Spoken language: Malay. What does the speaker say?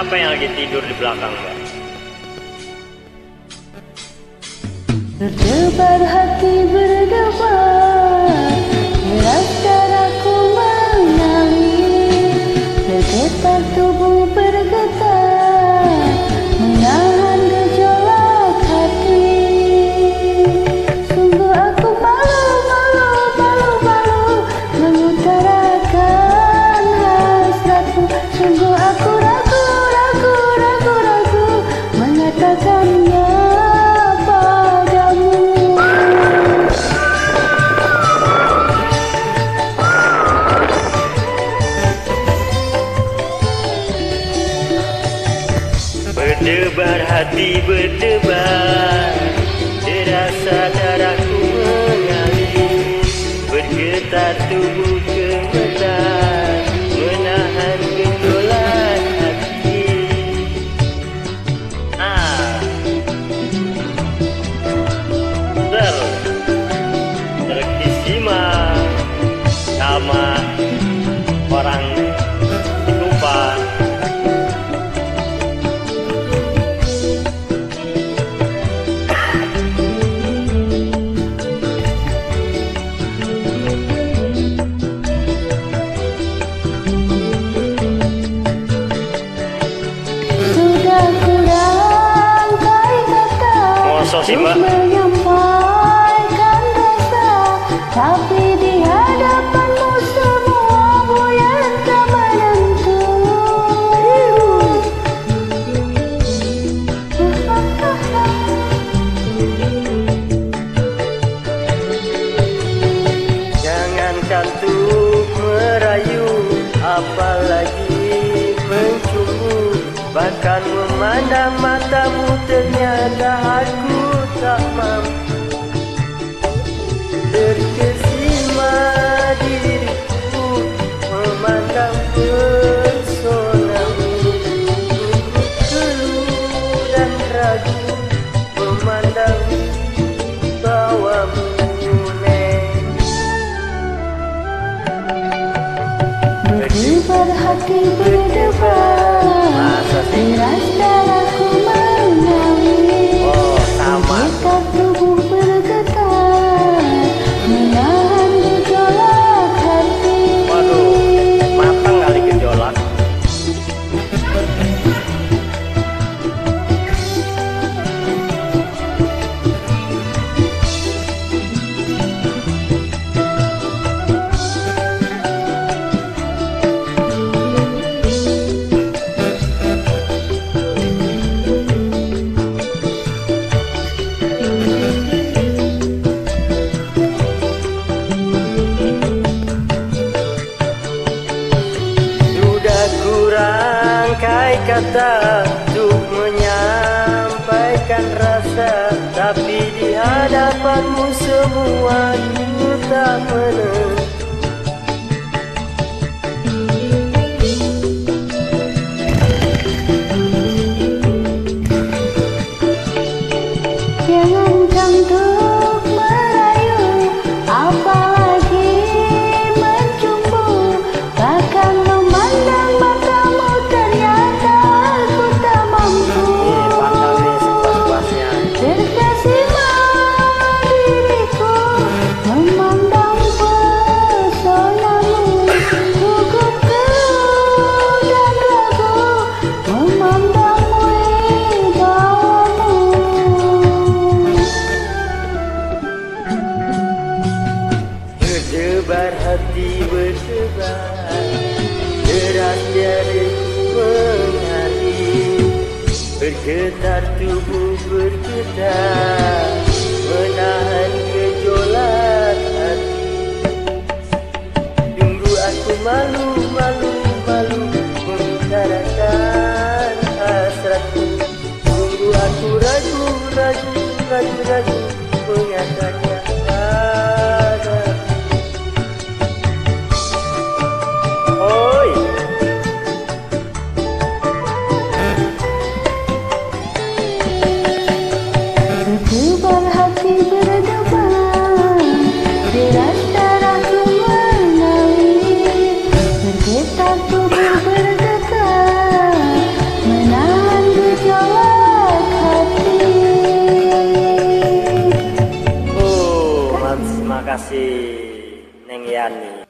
Siapa yang lagi tidur di belakang, Mbak? Berdebar hati hati berdebar. Terasa darahku mengalir. Bergetar tubuh gemetar Menahan gejolak hati. Ah. Ter Terkisima Sama Orang Terima kasih, Pak. Memandang matamu Ternyata aku tak mampu Terkesima diriku Memandang personamu keluh dan ragu Memandang bawamu hati berdebar Untuk menyampaikan rasa Tapi di hadapanmu semua Ku tak menentu hati berdebar Deras jariku mengalir Bergetar tubuh bergetar. Menahan gejolak hati. Tunggu aku malu, malu, malu Mengutarakan hasratku Tunggu aku ragu, ragu, ragu, ragu Mengatakan si Neng Yani